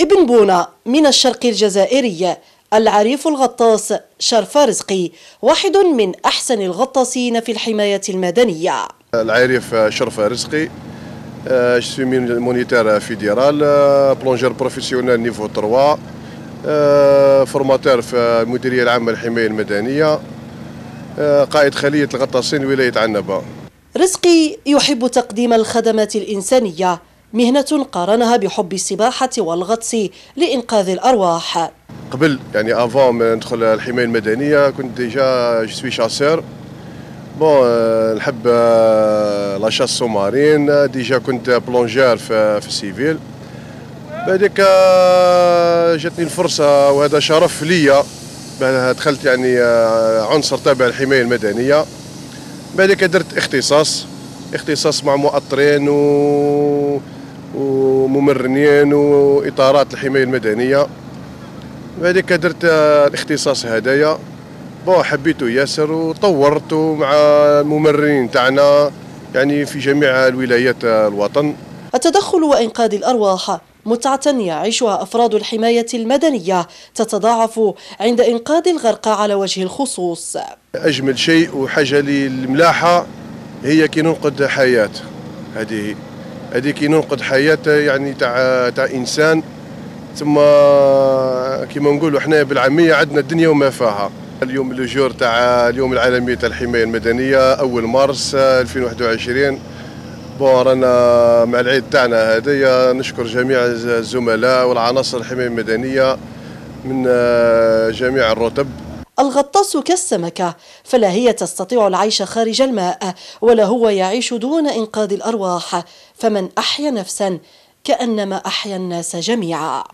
ابن بونا من الشرق الجزائري العريف الغطاس شرف رزقي واحد من أحسن الغطاسين في الحماية المدنية. العريف شرف رزقي je suis moniteur fédéral plongeur professionnel niveau 3 formateur في المديرية العامة للحماية المدنية قائد خلية الغطاسين ولاية عنبة. رزقي يحب تقديم الخدمات الإنسانية مهنة قارنها بحب السباحة والغطس لإنقاذ الأرواح. قبل يعني avant ما ندخل الحماية المدنية كنت déjà je suis chasseur bon نحب la chasse sous-marine déjà كنت plongeur في, في ال civil. بعدك جاتني الفرصة وهذا شرف ليا. دخلت يعني عنصر تابع الحماية المدنية. بعدك درت اختصاص. اختصاص مع مؤطرين و وممرنين وإطارات الحماية المدنية. بعدك درت الاختصاص هدايا. بون حبيته ياسر وطورت مع الممرنين تاعنا يعني في جميع الولايات الوطن. التدخل وإنقاذ الأرواح متعة يعيشها أفراد الحماية المدنية تتضاعف عند إنقاذ الغرق على وجه الخصوص. أجمل شيء وحاجة لي الملاحة هي كي ننقذ حياة هذه. هذه كي ننقذ حياة يعني تاع تاع إنسان. ثم كما نقولوا إحنا بالعامية عندنا الدنيا وما فيها. اليوم لو تاع اليوم العالمي تاع الحماية المدنية أول مارس 2021 بون رانا مع العيد تاعنا هذايا نشكر جميع الزملاء والعناصر الحماية المدنية من جميع الرتب. الغطاس كالسمكة فلا هي تستطيع العيش خارج الماء ولا هو يعيش دون إنقاذ الأرواح. فمن أحيا نفسا كأنما أحيا الناس جميعا.